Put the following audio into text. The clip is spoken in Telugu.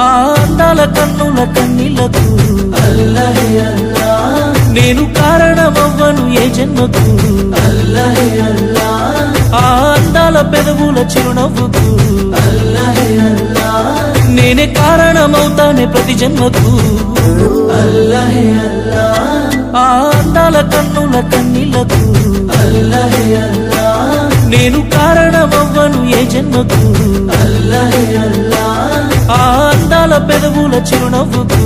ఆ అందాల కన్నుల కన్నీళ్ళకు నేను కారణమవ్వను ఏ జన్మకు. ఆ అందాల పెదవుల చిరునవ్వుకు. నేనే కారణమవుతానే ప్రతి జన్మకు. ఆ అందాల కన్నుల కన్నీళ్ళకు నేను కారణమవ్వను ఏ జన్మకు. ఆ అందాల పెదవుల చిరునవ్వుకు